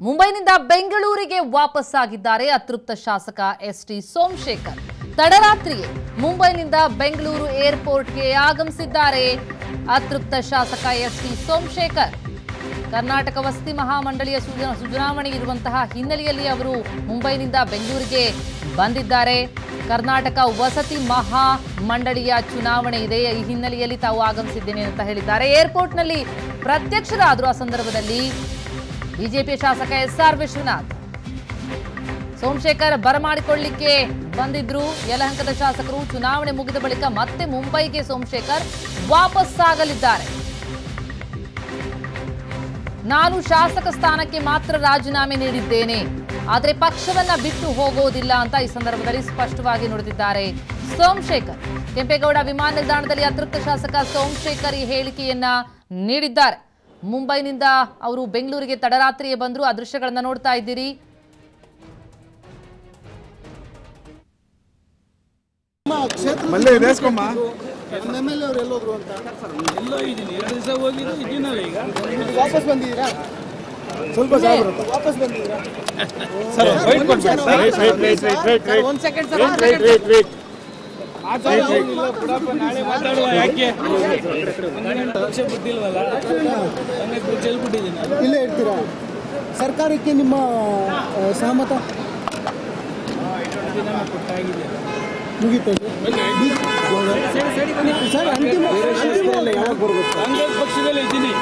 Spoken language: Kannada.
ಮುಂಬೈನಿಂದ ಬೆಂಗಳೂರಿಗೆ ವಾಪಸ್ಸಾಗಿದ್ದಾರೆ ಅತೃಪ್ತ ಶಾಸಕ ಎಸ್ ಟಿ ಸೋಮಶೇಖರ್. ತಡರಾತ್ರಿಯೇ ಮುಂಬೈನಿಂದ ಬೆಂಗಳೂರು ಏರ್ಪೋರ್ಟ್ಗೆ ಆಗಮಿಸಿದ್ದಾರೆ ಅತೃಪ್ತ ಶಾಸಕ ಎಸ್ ಟಿ ಸೋಮಶೇಖರ್. ಕರ್ನಾಟಕ ವಸತಿ ಮಹಾಮಂಡಳಿಯ ಸುಜ- ಚುನಾವಣೆ ಇರುವಂತಹ ಹಿನ್ನೆಲೆಯಲ್ಲಿ ಅವರು ಮುಂಬೈನಿಂದ ಬೆಂಗಳೂರಿಗೆ ಬಂದಿದ್ದಾರೆ. ಕರ್ನಾಟಕ ವಸತಿ ಮಹಾ ಮಂಡಳಿಯ ಚುನಾವಣೆ ಇದೆ. ಈ ಹಿನ್ನೆಲೆಯಲ್ಲಿ ತಾವು ಆಗಮಿಸಿದ್ದೇನೆ ಅಂತ ಹೇಳಿದ್ದಾರೆ. ಏರ್ಪೋರ್ಟ್ನಲ್ಲಿ ಪ್ರತ್ಯಕ್ಷರಾದರೂ ಆ ಸಂದರ್ಭದಲ್ಲಿ ಬಿಜೆಪಿ ಶಾಸಕ ಎಸ್ ಆರ್ ವಿಶ್ವನಾಥ್. ಸೋಮಶೇಖರ್ ಬರಮಾಡಿಕೊಳ್ಳಿಕ್ಕೆ ಬಂದಿದ್ರು. ಯಲಹಂಕದ ಶಾಸಕರು ಚುನಾವಣೆ ಮುಗಿದ ಬಳಿಕ ಮತ್ತೆ ಮುಂಬೈಗೆ ಸೋಮಶೇಖರ್ ವಾಪಸ್ಸಾಗಲಿದ್ದಾರೆ. ನಾನು ಶಾಸಕ ಸ್ಥಾನಕ್ಕೆ ಮಾತ್ರ ರಾಜೀನಾಮೆ ನೀಡಿದ್ದೇನೆ. ಆದರೆ ಪಕ್ಷವನ್ನ ಬಿಟ್ಟು ಹೋಗೋದಿಲ್ಲ ಅಂತ ಈ ಸಂದರ್ಭದಲ್ಲಿ ಸ್ಪಷ್ಟವಾಗಿ ನುಡಿದಿದ್ದಾರೆ ಸೋಮಶೇಖರ್. ಕೆಂಪೇಗೌಡ ವಿಮಾನ ನಿಲ್ದಾಣದಲ್ಲಿ ಅತೃಪ್ತ ಶಾಸಕ ಸೋಮಶೇಖರ್ ಈ ಹೇಳಿಕೆಯನ್ನ ನೀಡಿದ್ದಾರೆ. ಮುಂಬೈನಿಂದ ಅವರು ಬೆಂಗಳೂರಿಗೆ ತಡರಾತ್ರಿಯೇ ಬಂದ್ರು ಆ ದೃಶ್ಯಗಳನ್ನ ನೋಡ್ತಾ ಇದ್ದೀರಿ ಸ್ವಲ್ಪ ವಾಪಸ್ ಬಂದಿದ್ದೀರಾ ಇಲ್ಲೇ ಇರ್ತೀರಾ? ಸರ್ಕಾರಕ್ಕೆ ನಿಮ್ಮ ಸಹಮತ? ಮುಗೀತು ಸರ್ ಅಂತಿಮ ಪಕ್ಷದಲ್ಲಿ ಇದ್ದೀನಿ.